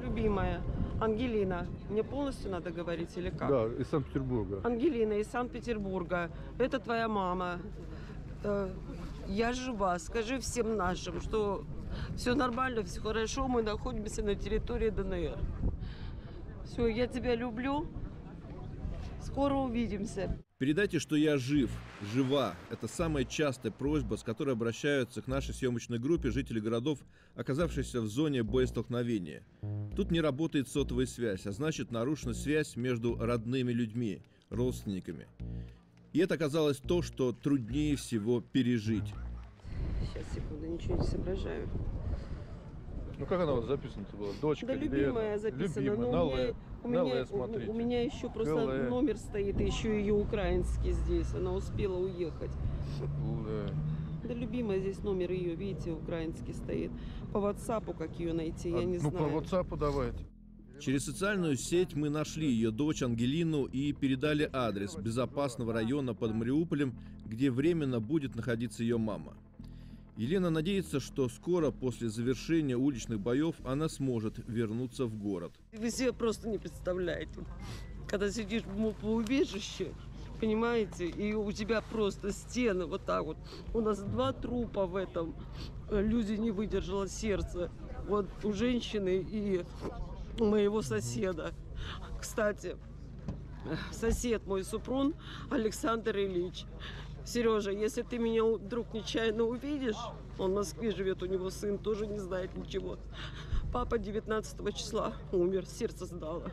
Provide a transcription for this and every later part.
Любимая, Ангелина. Мне полностью надо говорить или как? Да, из Санкт-Петербурга. Ангелина из Санкт-Петербурга. Это твоя мама. Э, Я жива. Скажи всем нашим, что все нормально, все хорошо. Мы находимся на территории ДНР. Все, я тебя люблю. Скоро увидимся. Передайте, что я жив, жива. Это самая частая просьба, с которой обращаются к нашей съемочной группе жители городов, оказавшихся в зоне боестолкновения. Тут не работает сотовая связь, а значит нарушена связь между родными людьми, родственниками. И это оказалось то, что труднее всего пережить. Сейчас, секунду, ничего не соображаю. Ну как она у вас записана-то была? Дочка, Да любимая записана. Любимая, но на у меня, Л. у, На меня, смотрите. у, у меня еще просто ЛЭ. номер стоит, еще ее украинский здесь. Она успела уехать. Да, любимая здесь номер ее, видите, украинский стоит. По WhatsApp как ее найти, я А, не ну знаю. по WhatsApp давайте. Через социальную сеть мы нашли ее дочь Ангелину и передали адрес безопасного района под Мариуполем, где временно будет находиться ее мама. Елена надеется, что скоро после завершения уличных боев она сможет вернуться в город. Вы себе просто не представляете. Когда сидишь в убежище, понимаете, и у тебя просто стены вот так вот. У нас два трупа в этом. Люди не выдержало сердце. Вот у женщины и у моего соседа. Кстати, сосед мой Супрун Александр Ильич. Сережа, если ты меня вдруг нечаянно увидишь, он в Москве живет, у него сын тоже не знает ничего. Папа 19 числа умер, сердце сдало.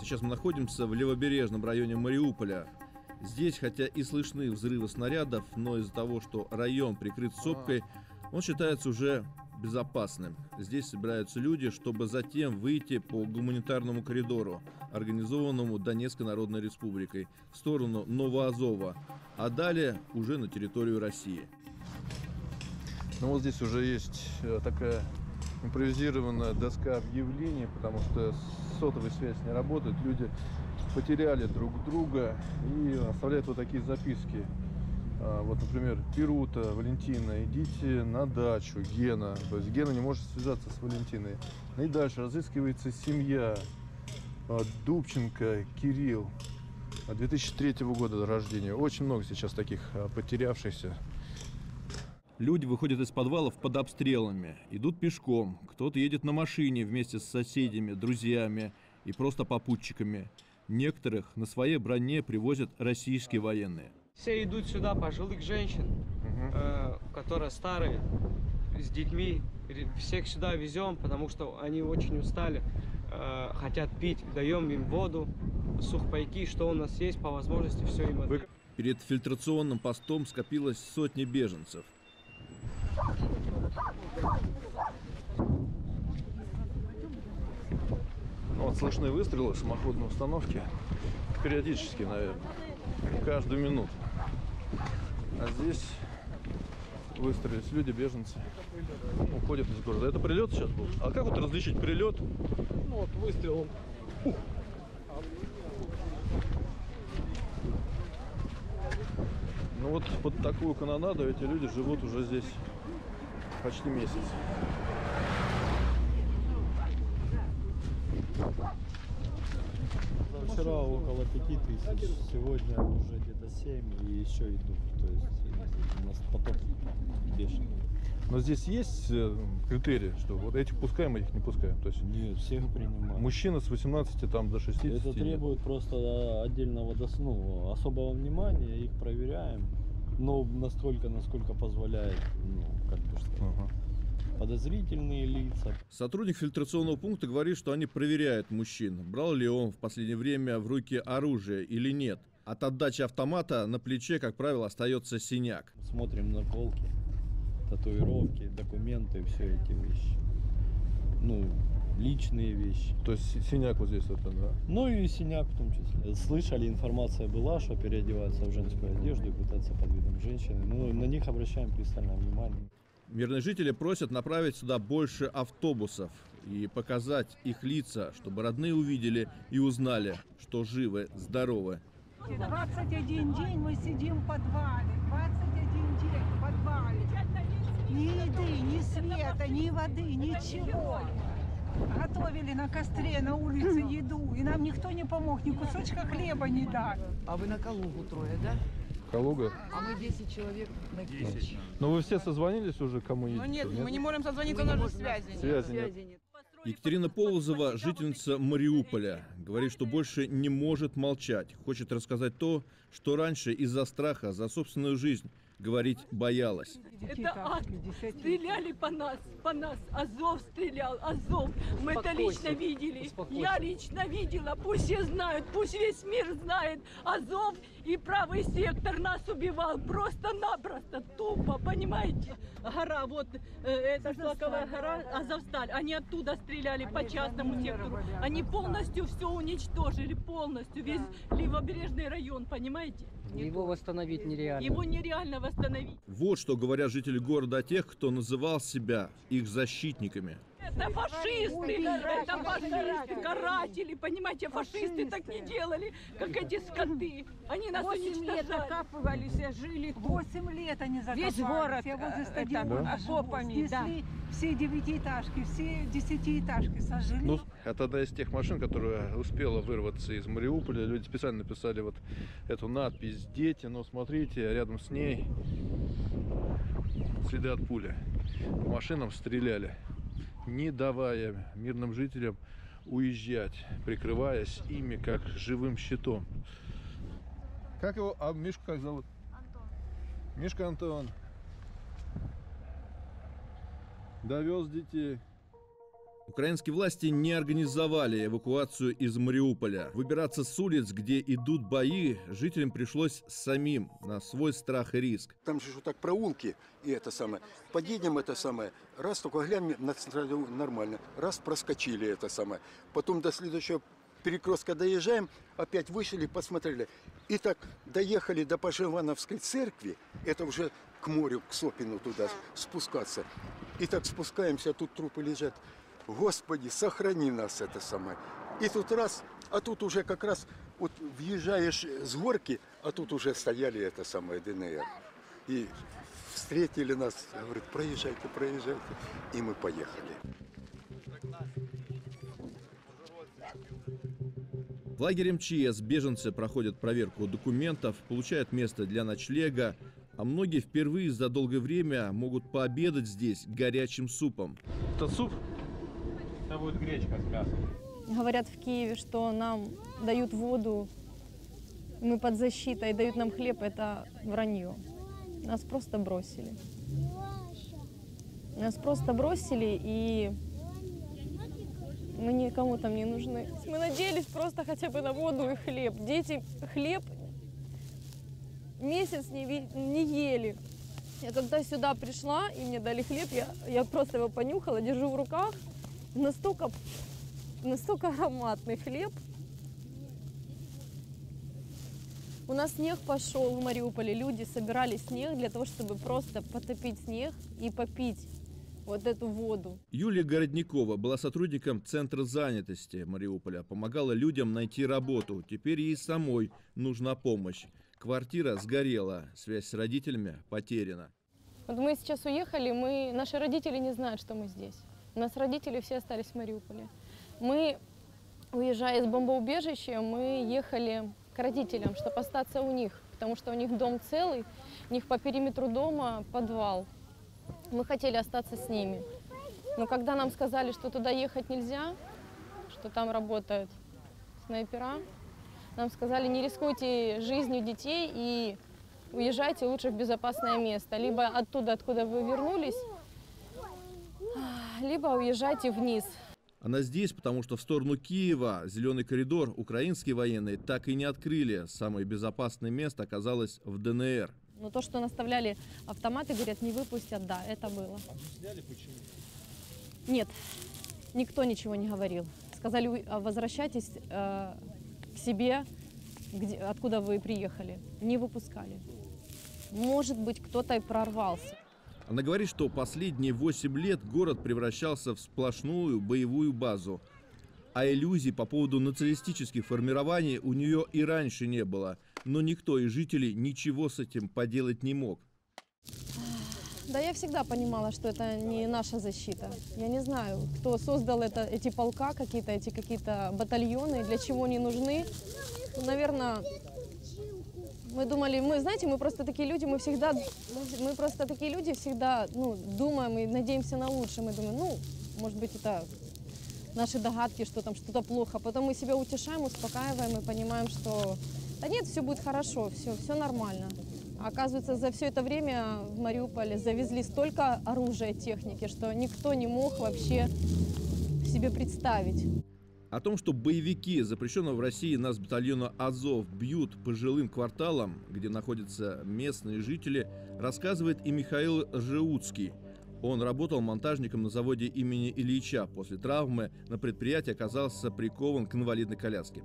Сейчас мы находимся в левобережном районе Мариуполя. Здесь, хотя и слышны взрывы снарядов, но из-за того, что район прикрыт сопкой, он считается уже безопасным. Здесь собираются люди, чтобы затем выйти по гуманитарному коридору, организованному Донецкой Народной Республикой, в сторону Новоазова, а далее уже на территорию России. Ну вот здесь уже есть э, такая импровизированная доска объявлений, потому что сотовая связь не работает. Люди потеряли друг друга и оставляют вот такие записки. А, Вот, например, Перута, Валентина, идите на дачу, Гена. То есть Гена не может связаться с Валентиной. Ну И дальше разыскивается семья. А, Дубченко, Кирилл. а, 2003 года рождения. Очень много сейчас таких а, потерявшихся. Люди выходят из подвалов под обстрелами, идут пешком, кто-то едет на машине вместе с соседями, друзьями и просто попутчиками. Некоторых на своей броне привозят российские военные. Все идут сюда, пожилых женщин, э, которые старые, с детьми. Всех сюда везем, потому что они очень устали, э, хотят пить. Даем им воду, сухпайки, что у нас есть, по возможности все им отдаем. Перед фильтрационным постом скопилось сотни беженцев. Ну, Вот слышны выстрелы самоходной установки. Периодически, наверное. Каждую минуту. А здесь выстрелились люди, беженцы. Уходят из города. Это прилет сейчас был? А как вот различить прилет? Ну вот выстрел. Ух. Ну вот под такую канонаду эти люди живут уже здесь почти месяц. Вчера около пяти тысяч, сегодня уже где-то 7 и еще идут. То есть э, у нас поток бешеный. Но здесь есть э, критерии, что вот этих пускаем, этих не пускаем. То есть Нет, всех принимают. мужчина с 18 там, до 60. Это нет. требует просто да, отдельного дос- ну, особого внимания, их проверяем. Но настолько, насколько позволяет, ну, как бы сказать, Ага. Подозрительные лица, Сотрудник фильтрационного пункта говорит, что они проверяют мужчин, брал ли он в последнее время в руки оружие или нет. От отдачи автомата на плече, как правило, остается синяк. смотрим наколки, татуировки, документы, все эти вещи. Ну, личные вещи. То есть синяк вот здесь, это, да. Ну и синяк в том числе. Слышали, информация была, что переодеваются в женскую одежду и пытаются под видом женщины. Ну, на них обращаем пристальное внимание. Мирные жители просят направить сюда больше автобусов и показать их лица, чтобы родные увидели и узнали, что живы, здоровы. 21 день мы сидим в подвале. 21 день в подвале. Ни еды, ни света, ни воды, ничего. Готовили на костре на улице еду, и нам никто не помог, ни кусочка хлеба не дали. А вы на Калугу трое, да? Калуга. А мы 10 человек на Киеве. Ну вы все созвонились уже, кому едете? Ну нет, мы не можем созвониться, у нас же связи нет. Связи нет. Связи нет. Екатерина Полозова, жительница Мариуполя, говорит, что больше не может молчать. Хочет рассказать то, что раньше из-за страха за собственную жизнь говорить боялась. Это ад. Стреляли по нас, по нас. Азов стрелял, Азов. Мы это лично видели. успокойся. Я лично видела. Пусть все знают, пусть весь мир знает. Азов и правый сектор нас убивал. Просто-напросто, тупо, понимаете? Гора, вот э, эта шлаковая гора, Азовсталь. Они оттуда стреляли по частному сектору. Они полностью все уничтожили, полностью. Весь левобережный район, понимаете? Его восстановить нереально. Его нереально восстановить. Вот что говорят жители города о тех, кто называл себя их защитниками. Это фашисты, это фашисты, каратели, понимаете, фашисты так не делали, как эти скоты. Они нас уничтожали. закапывались, жили 8 лет они закопались. Весь город, Все возле э, стадиона окопами, да. все девятиэтажки, все десятиэтажки сожгли. Ну, это одна из тех машин, которая успела вырваться из Мариуполя. Люди специально написали вот эту надпись «Дети», но смотрите, рядом с ней следы от пули. По машинам стреляли, не давая мирным жителям уезжать, прикрываясь ими как живым щитом. Как его? А Мишку как зовут? Антон. Мишка Антон. Довез детей. Украинские власти не организовали эвакуацию из Мариуполя. Выбираться с улиц, где идут бои, жителям пришлось самим, на свой страх и риск. Там же вот так проулки и это самое. Подъедем это самое, раз только глянем на центральную нормально, раз проскочили это самое. Потом до следующего перекрестка доезжаем, опять вышли, посмотрели. И так доехали до Поживановской церкви, это уже к морю, к Сопину туда спускаться. И так спускаемся, тут трупы лежат. Господи, сохрани нас это самое. И тут раз, а тут уже как раз вот въезжаешь с горки, а тут уже стояли это самое ДНР. И встретили нас, говорят, проезжайте, проезжайте. И мы поехали. В лагере МЧС беженцы проходят проверку документов, получают место для ночлега, а многие впервые за долгое время могут пообедать здесь горячим супом. Это суп? Говорят в Киеве, что нам дают воду, мы под защитой, дают нам хлеб, это вранье. Нас просто бросили. Нас просто бросили, и мы никому там не нужны. Мы надеялись просто хотя бы на воду и хлеб. Дети хлеб месяц не, не ели. Я когда сюда пришла, и мне дали хлеб, я, я просто его понюхала, держу в руках. Настолько, настолько ароматный хлеб. У нас снег пошел в Мариуполе. Люди собирали снег для того, чтобы просто потопить снег и попить вот эту воду. Юлия Городникова была сотрудником Центра занятости Мариуполя, помогала людям найти работу. Теперь ей самой нужна помощь. Квартира сгорела, связь с родителями потеряна. Вот мы сейчас уехали, мы, наши родители не знают, что мы здесь. У нас родители все остались в Мариуполе. Мы, уезжая из бомбоубежища, мы ехали к родителям, чтобы остаться у них, потому что у них дом целый, у них по периметру дома подвал. Мы хотели остаться с ними. Но когда нам сказали, что туда ехать нельзя, что там работают снайпера, нам сказали, не рискуйте жизнью детей и уезжайте лучше в безопасное место. Либо оттуда, откуда вы вернулись, либо уезжайте вниз. Она здесь, потому что в сторону Киева зеленый коридор украинские военные так и не открыли. Самое безопасное место оказалось в ДНР. Но то, что наставляли автоматы, говорят, не выпустят, да, это было. Нет, никто ничего не говорил. Сказали, «Вы, а, возвращайтесь э, к себе, где, откуда вы приехали. Не выпускали. Может быть, кто-то и прорвался. Она говорит, что последние 8 лет город превращался в сплошную боевую базу. А иллюзий по поводу националистических формирований у нее и раньше не было. Но никто из жителей ничего с этим поделать не мог. Да я всегда понимала, что это не наша защита. Я не знаю, кто создал это, эти полка, какие-то эти какие-то батальоны, для чего они нужны. Ну, наверное, мы думали, мы, знаете, мы просто такие люди, мы всегда, мы просто такие люди всегда, ну, думаем и надеемся на лучшее. Мы думаем, ну, может быть, это наши догадки, что там что-то плохо. Потом мы себя утешаем, успокаиваем и понимаем, что да нет, все будет хорошо, все, все нормально. А Оказывается, за все это время в Мариуполе завезли столько оружия, техники, что никто не мог вообще себе представить. О том, что боевики запрещенного в России нас батальона Азов бьют по жилым кварталам, где находятся местные жители, рассказывает и Михаил Ржеуцкий. Он работал монтажником на заводе имени Ильича. После травмы на предприятии оказался прикован к инвалидной коляске.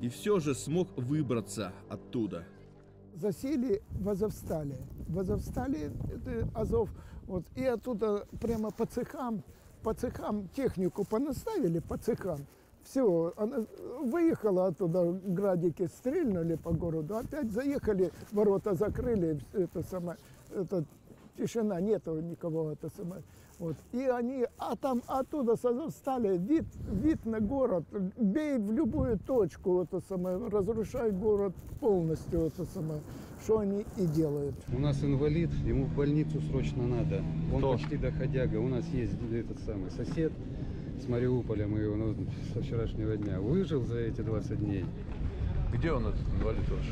И все же смог выбраться оттуда. засели в Азовстале. В Азовстале это Азов. Вот, и оттуда прямо по цехам, по цехам технику понаставили, по цехам. Все, она выехала оттуда, градики стрельнули по городу, опять заехали, ворота закрыли, это самое, это тишина, нету никого, это самое. Вот. И они, а там оттуда с Азовстали вид, вид на город, бей в любую точку, это самое, разрушай город полностью, это самое, что они и делают. У нас инвалид, ему в больницу срочно надо. Он Кто? почти доходяга. У нас есть этот самый сосед с Мариуполя, мы его ну, со вчерашнего дня выжил за эти 20 дней. Где он, этот инвалид ваш?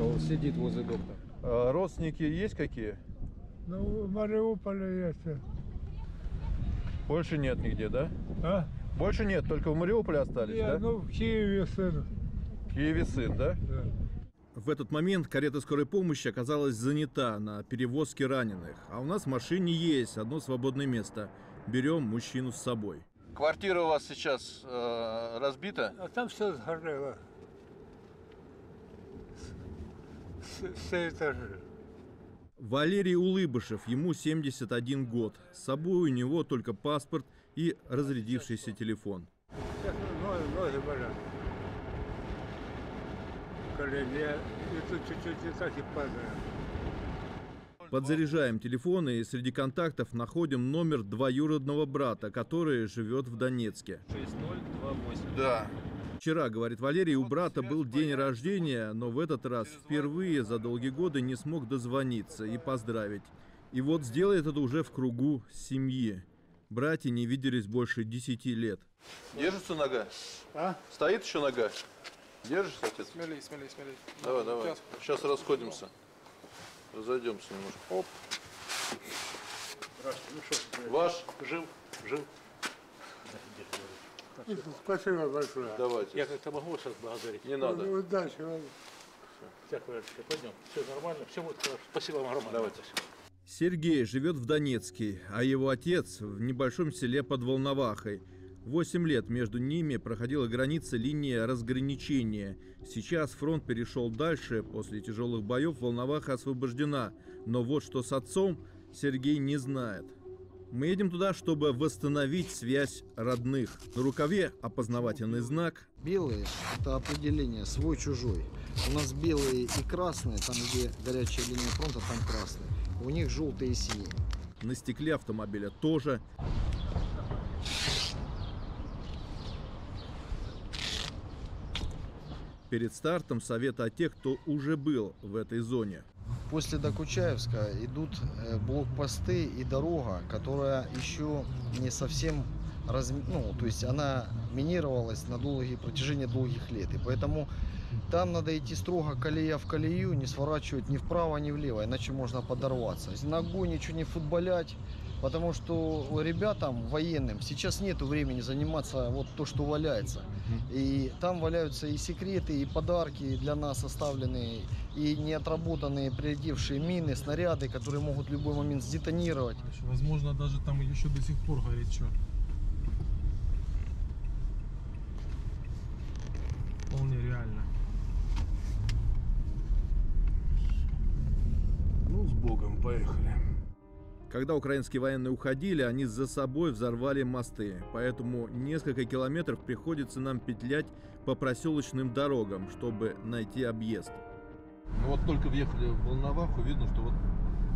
Он сидит возле доктора. А родственники есть какие? Ну, в Мариуполе есть. Больше нет нигде, да? А? Больше нет, только в Мариуполе остались, Не, да? ну в Киеве сын. В Киеве сын, да? В этот момент карета скорой помощи оказалась занята на перевозке раненых. А у нас в машине есть одно свободное место. Берем мужчину с собой. Квартира у вас сейчас э, разбита? А там все сгорело. С- Все этажи. Валерий Улыбышев, ему 71 год. С собой у него только паспорт и разрядившийся телефон. Сейчас ноги, ноги болят. Колени. Я и тут чуть-чуть и так и падаю. Подзаряжаем телефоны и среди контактов находим номер двоюродного брата, который живет в Донецке. 6028. Да. Вчера, говорит Валерий, у брата был день рождения, но в этот раз впервые за долгие годы не смог дозвониться и поздравить. И вот сделает это уже в кругу семьи. Братья не виделись больше 10 лет. Держится нога? А? Стоит еще нога? Держишься, отец? Смелей, смелей, смелей. Давай, давай. Сейчас. Сейчас расходимся. Разойдемся немножко. Оп. Ну что, Ваш? Жив? Жив? Спасибо большое. Давайте. Я как-то могу вас благодарить? Не надо. Удачи вам. Дякую, пойдем. Все нормально, все будет хорошо. Спасибо вам огромное. Давайте. Сергей живет в Донецке, а его отец в небольшом селе под Волновахой. Восемь лет между ними проходила граница линии разграничения. Сейчас фронт перешел дальше, после тяжелых боев Волноваха освобождена. Но вот что с отцом Сергей не знает. Мы едем туда, чтобы восстановить связь родных. На рукаве опознавательный знак. Белые – это определение свой-чужой. У нас белые и красные, там где горячая линия фронта, там красные. У них желтые и синие. На стекле автомобиля тоже. Перед стартом совета о тех, кто уже был в этой зоне. После Докучаевска идут э, блокпосты и дорога, которая еще не совсем раз, ну, то есть она минировалась на долгие, протяжении долгих лет. И поэтому там надо идти строго колея в колею, не сворачивать ни вправо, ни влево, иначе можно подорваться. Ногой ничего не футболять, потому что ребятам военным сейчас нету времени заниматься вот то, что валяется. И там валяются и секреты, и подарки для нас оставленные, и неотработанные прилетевшие мины, снаряды, которые могут в любой момент сдетонировать. Возможно, даже там еще до сих пор горячо. Вполне реально. Ну, с Богом. поехали. Когда украинские военные уходили, они за собой взорвали мосты, поэтому несколько километров приходится нам петлять по проселочным дорогам, чтобы найти объезд. Ну вот только въехали в Волноваху, видно, что вот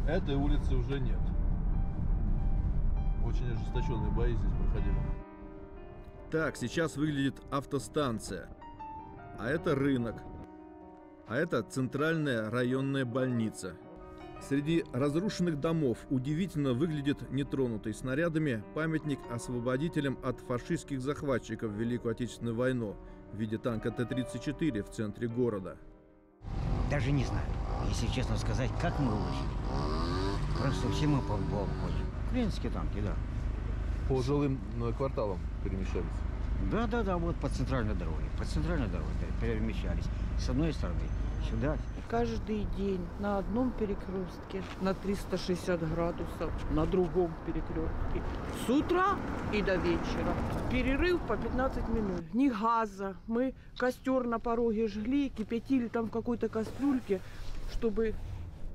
этой улицы уже нет. Очень ожесточенные бои здесь проходили. Так сейчас выглядит автостанция. А это рынок. А это центральная районная больница. Среди разрушенных домов удивительно выглядит нетронутый снарядами памятник освободителям от фашистских захватчиков в Великую Отечественную войну в виде танка Т-34 в центре города. Даже не знаю, если честно сказать, как мы выжили. Просто все мы по по обходим. Украинские танки, да. По жилым э, кварталам перемещались. Да, да, да, вот по центральной дороге. По центральной дороге пер- перемещались. С одной стороны сюда, Каждый день на одном перекрестке на 360 градусов, на другом перекрестке. С утра и до вечера. Перерыв по 15 минут. Ни газа. Мы костер на пороге жгли, кипятили там в какой-то кастрюльке, чтобы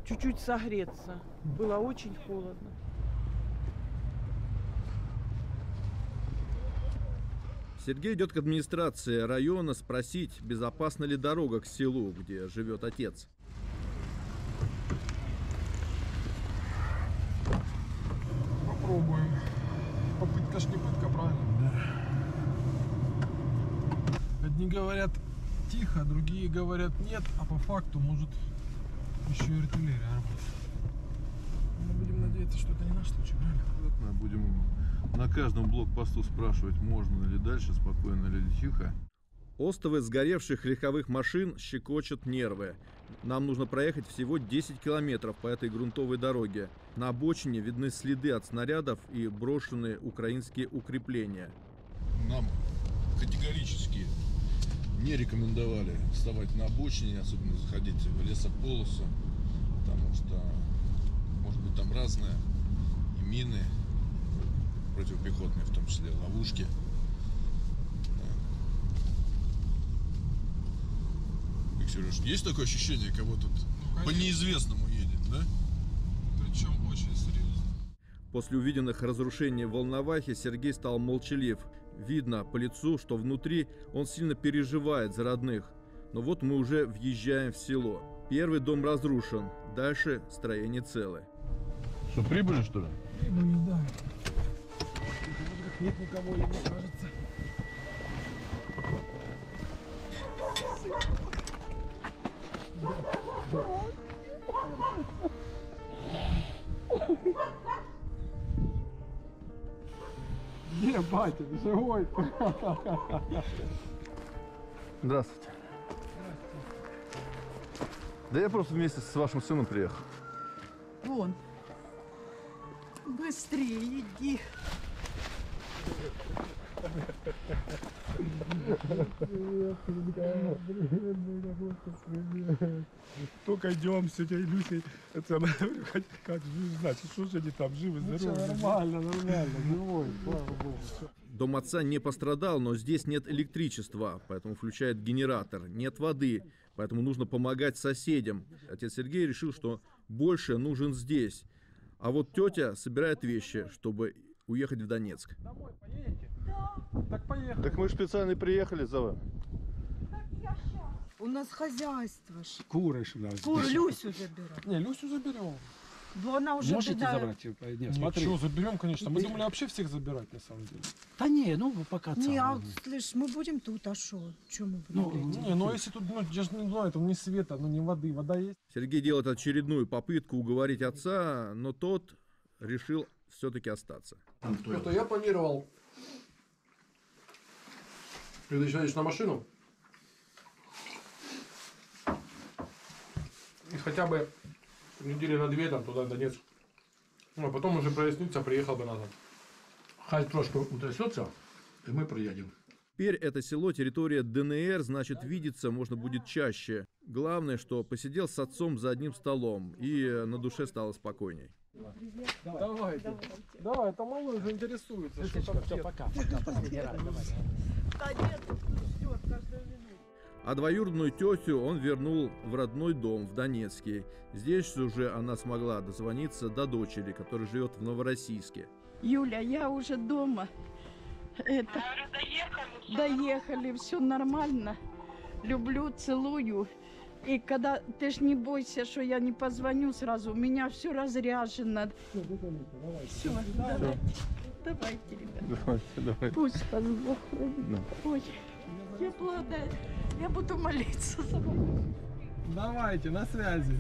чуть-чуть согреться. Было очень холодно. Сергей идет к администрации района спросить, безопасна ли дорога к селу, где живет отец. Попробуем. Попытка ж не пытка, правильно? Одни говорят тихо, другие говорят нет, а по факту может еще и артиллерия работает. Мы будем надеяться, что это не наш случай, на каждом блокпосту спрашивать, можно ли дальше, спокойно ли тихо. Остовы сгоревших легковых машин щекочут нервы. Нам нужно проехать всего 10 километров по этой грунтовой дороге. На обочине видны следы от снарядов и брошенные украинские укрепления. Нам категорически не рекомендовали вставать на обочине, особенно заходить в лесополосу, потому что может быть там разное, и мины противопехотные, в том числе ловушки. Да. Сереж, есть такое ощущение, кого тут по неизвестному едет, да? Причем очень серьезно. После увиденных разрушений в Волновахе Сергей стал молчалив. Видно по лицу, что внутри он сильно переживает за родных. Но вот мы уже въезжаем в село. Первый дом разрушен, дальше строение целы. Что, прибыли, что ли? Ну да. Нет никого, мне кажется. Где батя? Живой? Здравствуйте. Да я просто вместе с вашим сыном приехал. Вон. Быстрее иди. Только идем, с тетей Люсей, это как, как жив, значит, что же они там, живы, здоровы? нормально, нормально, живой, слава богу. Дом отца не пострадал, но здесь нет электричества, поэтому включает генератор, нет воды, поэтому нужно помогать соседям. Отец Сергей решил, что больше нужен здесь. А вот тетя собирает вещи, чтобы уехать в Донецк. Так поехали. Так мы же специально приехали за вами. У нас хозяйство ж. Куры ж у нас. Кур, Люсю забирай. Не, Люсю заберем. Да она уже Можете беда. забрать? Нет, смотри. Что, заберем, конечно. Мы думали вообще всех забирать, на самом деле. Да не, ну пока Не, а, слышь, мы будем тут, а что? Чем мы будем? Ну, не, ну если тут, ну, я же не знаю, там ни света, ну, ни воды. Вода есть. Сергей делает очередную попытку уговорить отца, но тот решил все-таки остаться. Просто я планировал переезжать на машину и хотя бы недели на две там туда, в Донецк. Ну, а потом уже прояснится, приехал бы назад. Хай трошки утрясется, и мы приедем. Теперь это село территория ДНР, значит, видеться можно будет чаще. Главное, что посидел с отцом за одним столом, и на душе стало спокойней. Давайте. Давай, это малой уже интересуется. Что там Все, пока, пока, последний раз. Давай. Да нет, ждет каждую минуту. А двоюродную тетю он вернул в родной дом в Донецке. Здесь уже она смогла дозвониться до дочери, которая живет в Новороссийске. Юля, я уже дома. Это... доехали. Доехали, все нормально. Люблю, целую. И когда ты ж не бойся, что я не позвоню сразу, у меня все разряжено. Все, давайте. Давайте, ребята. Давайте, давайте. Пусть вас Бог. Да. Ой, я благодарю. Я буду молиться за вас. Давайте, на связи.